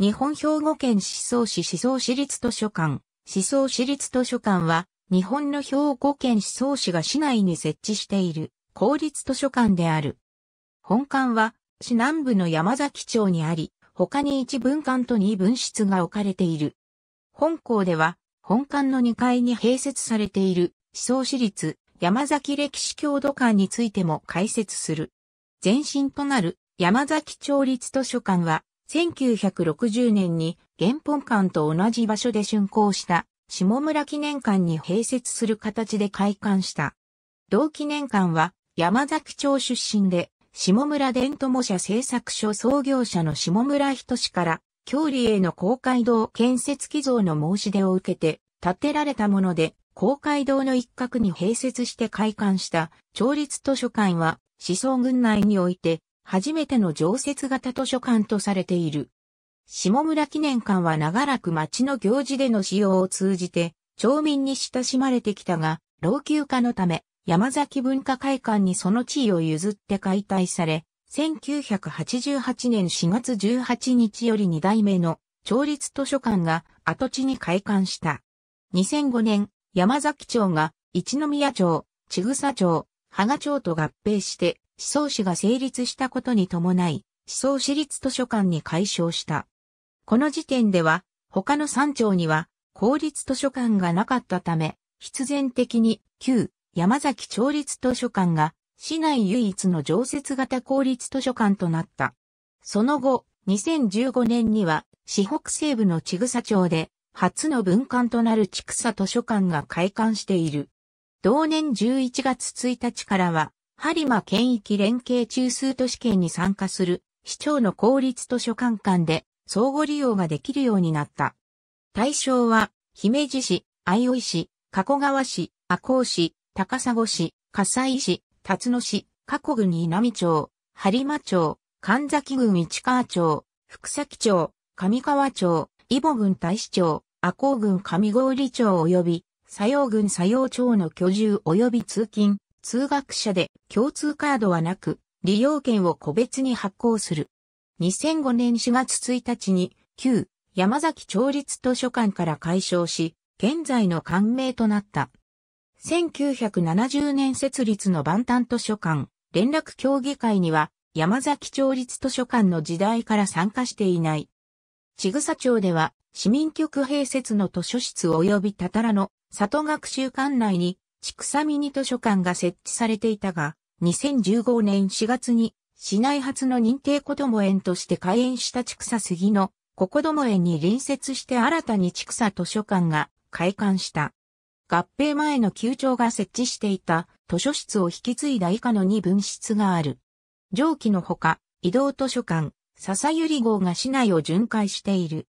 日本兵庫県思想市思想市立図書館。思想市立図書館は、日本の兵庫県思想市が市内に設置している公立図書館である。本館は、市南部の山崎町にあり、他に一分館と二分室が置かれている。本校では、本館の2階に併設されている思想市立山崎歴史郷土館についても解説する。前身となる山崎町立図書館は1960年に原本館と同じ場所で竣工した下村記念館に併設する形で開館した。同記念館は山崎町出身で下村伝友社製作所創業者の下村仁氏から京里への公会堂建設寄贈の申し出を受けて建てられたもので公会堂の一角に併設して開館した町立図書館は思想群内において初めての常設型図書館とされている。下村記念館は長らく町の行事での使用を通じて町民に親しまれてきたが、老朽化のため山崎文化会館にその地位を譲って解体され、1988年4月18日より2代目の町立図書館が跡地に開館した。2005年、山崎町が一宮町、千草町、羽賀町と合併して思想市が成立したことに伴い、思想市立図書館に改称した。この時点では、他の3町には公立図書館がなかったため、必然的に旧山崎町立図書館が市内唯一の常設型公立図書館となった。その後、2015年には、市北西部の千草町で、初の分館となる千草図書館が開館している。同年11月1日からは、播磨県域連携中枢都市圏に参加する市長の公立図書館館で相互利用ができるようになった。対象は、姫路市、相生市、加古川市、赤穂市、高砂市、葛西市、辰野市、加古郡稲美町、播磨町、神崎郡市川町、福崎町、上川町、伊保郡大使町、赤穂郡上郡町及び、佐用郡佐用町の居住及び通勤、通学者で共通カードはなく、利用券を個別に発行する。2005年4月1日に、旧山崎町立図書館から解消し、現在の官名となった。1970年設立の万端図書館、連絡協議会には、山崎町立図書館の時代から参加していない。千草町では、市民局併設の図書室及びたたらの里学習館内に、畜産ミニ図書館が設置されていたが、2015年4月に市内初の認定子ども園として開園した畜産杉の子ども園に隣接して新たに畜産図書館が開館した。合併前の旧庁が設置していた図書室を引き継いだ以下の2分室がある。上記のほか、移動図書館、笹百合号が市内を巡回している。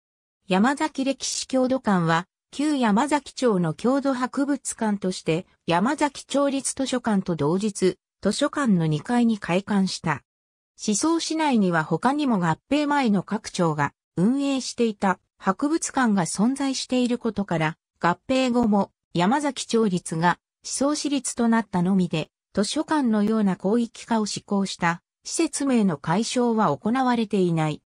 山崎歴史郷土館は、旧山崎町の郷土博物館として、山崎町立図書館と同日、図書館の2階に開館した。思想市内には他にも合併前の各町が運営していた博物館が存在していることから、合併後も山崎町立が思想市立となったのみで、図書館のような広域化を施行した施設名の解消は行われていない。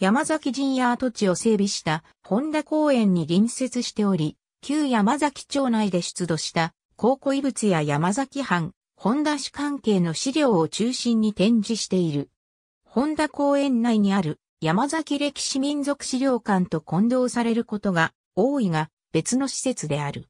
山崎陣屋跡地を整備した本田公園に隣接しており、旧山崎町内で出土した考古遺物や山崎藩、本田市関係の資料を中心に展示している。本田公園内にある山崎歴史民族資料館と混同されることが多いが別の施設である。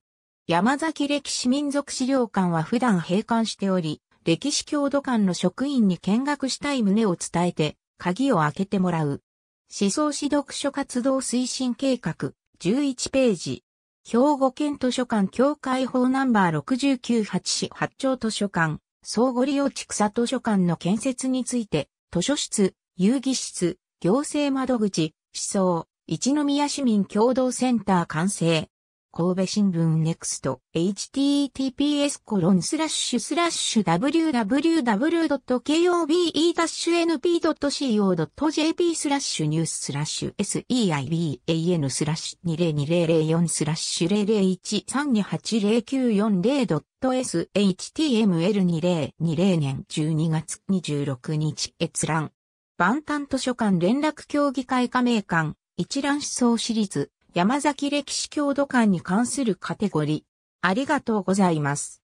山崎歴史民族資料館は普段閉館しており、歴史郷土館の職員に見学したい旨を伝えて、鍵を開けてもらう。思想史読書活動推進計画、11ページ。兵庫県図書館協会法ナンバー698市八丁図書館、総合利用地草図書館の建設について、図書室、遊戯室、行政窓口、思想、一宮市民共同センター完成。神戸新聞ネクスト https コロンスラッシュスラッシュ www.kobe-np.co.jp スラッシュニューススラッシュ seiban スラッシュ202004スラッシュ001328094 0.html2020 年12月26日閲覧。万端図書館連絡協議会加盟館一覧思想シリーズ山崎歴史郷土館に関するカテゴリー。ありがとうございます。